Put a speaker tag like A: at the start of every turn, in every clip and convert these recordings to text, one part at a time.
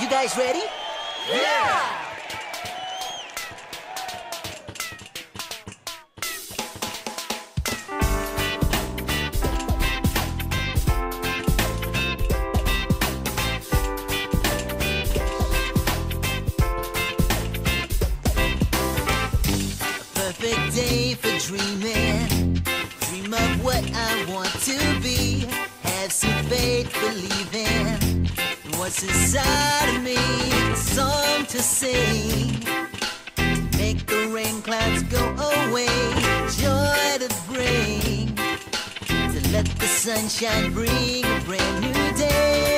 A: you guys ready?
B: Yeah!
A: perfect day for dreaming. Dream of what I want to be. Have some faith, believing what's inside of me. A song to sing. Make the rain clouds go away. Joy to bring. To let the sunshine bring a brand new day.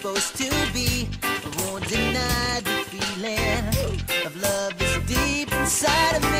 A: Supposed to be. I won't deny the feeling of love is deep inside of me.